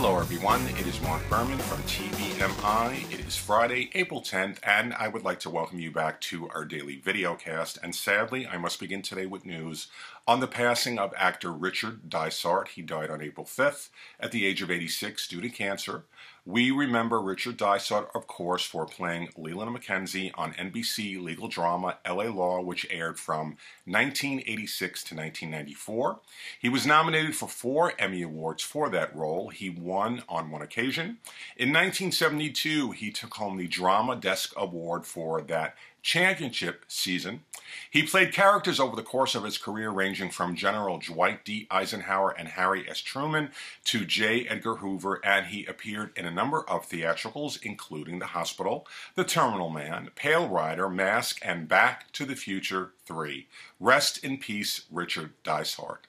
Hello, everyone. It is Marc Berman from TVMI. Is Friday, April 10th, and I would like to welcome you back to our daily video cast. And sadly, I must begin today with news on the passing of actor Richard Dysart. He died on April 5th at the age of 86 due to cancer. We remember Richard Dysart, of course, for playing Leland McKenzie on NBC legal drama LA Law, which aired from 1986 to 1994. He was nominated for four Emmy Awards for that role. He won on one occasion. In 1972, he took home the Drama Desk Award for that championship season. He played characters over the course of his career ranging from General Dwight D. Eisenhower and Harry S. Truman to J. Edgar Hoover, and he appeared in a number of theatricals, including The Hospital, The Terminal Man, Pale Rider, Mask, and Back to the Future 3. Rest in peace, Richard Dysart.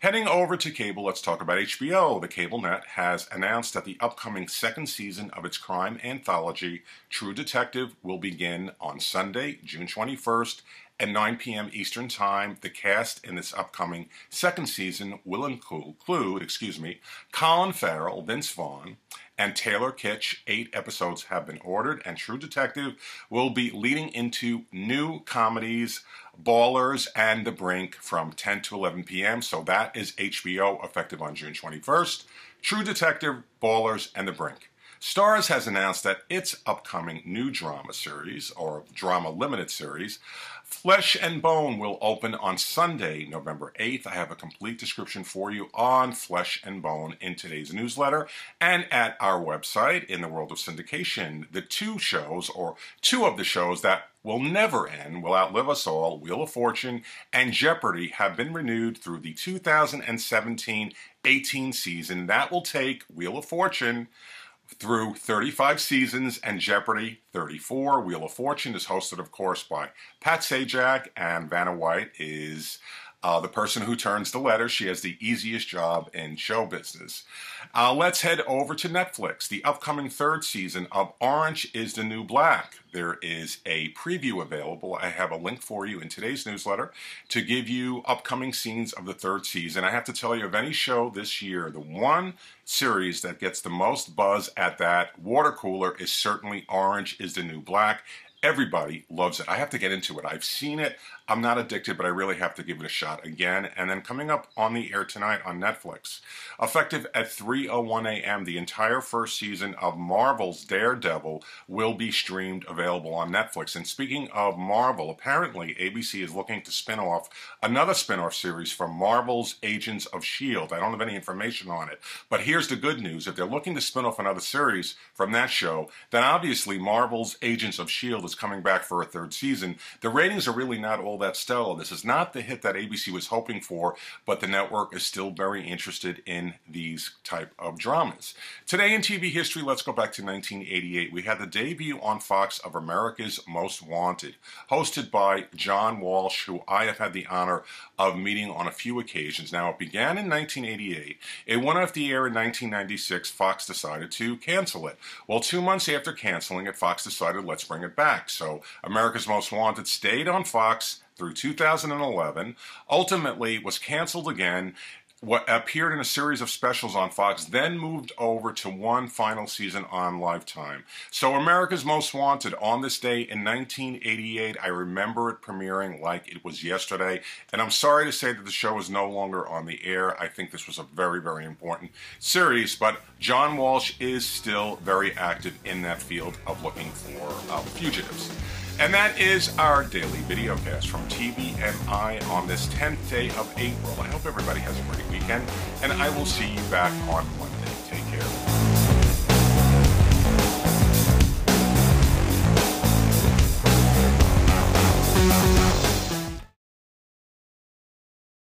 Heading over to cable, let's talk about HBO. The cable net has announced that the upcoming second season of its crime anthology, True Detective, will begin on Sunday, June 21st at 9 p.m. Eastern Time. The cast in this upcoming second season will include, excuse me, Colin Farrell, Vince Vaughn, and Taylor Kitsch. Eight episodes have been ordered, and True Detective will be leading into new comedies, Ballers, and The Brink from 10 to 11 p.m. So that is HBO, effective on June 21st. True Detective, Ballers, and The Brink. Starz has announced that its upcoming new drama series, or drama limited series, Flesh and Bone, will open on Sunday, November 8th. I have a complete description for you on Flesh and Bone in today's newsletter and at our website in the world of syndication. The two shows, or two of the shows that will never end, will outlive us all, Wheel of Fortune and Jeopardy have been renewed through the 2017 18 season. That will take Wheel of Fortune through 35 seasons and Jeopardy 34. Wheel of Fortune is hosted, of course, by Pat Sajak, and Vanna White is uh, the person who turns the letter, She has the easiest job in show business. Uh, let's head over to Netflix. The upcoming third season of Orange is the New Black. There is a preview available. I have a link for you in today's newsletter to give you upcoming scenes of the third season. I have to tell you, of any show this year, the one series that gets the most buzz at that water cooler is certainly Orange is the New Black. Everybody loves it. I have to get into it. I've seen it. I'm not addicted, but I really have to give it a shot again. And then coming up on the air tonight on Netflix, effective at 3:01 a.m., the entire first season of Marvel's Daredevil will be streamed available on Netflix. And speaking of Marvel, apparently ABC is looking to spin off another spin-off series from Marvel's Agents of Shield. I don't have any information on it, but here's the good news: if they're looking to spin off another series from that show, then obviously Marvel's Agents of Shield is coming back for a third season. The ratings are really not all that stellar. This is not the hit that ABC was hoping for, but the network is still very interested in these type of dramas. Today in TV history, let's go back to 1988. We had the debut on Fox of America's Most Wanted, hosted by John Walsh, who I have had the honor of meeting on a few occasions. Now, it began in 1988. It went off the air in 1996. Fox decided to cancel it. Well, two months after canceling it, Fox decided let's bring it back. So America's Most Wanted stayed on Fox through 2011, ultimately was canceled again, what appeared in a series of specials on Fox, then moved over to one final season on Lifetime. So America's Most Wanted on this day in 1988, I remember it premiering like it was yesterday. And I'm sorry to say that the show is no longer on the air. I think this was a very, very important series, but John Walsh is still very active in that field of looking for uh, fugitives. And that is our daily video cast from TVMI on this 10th day of April. I hope everybody has a great weekend, and I will see you back on.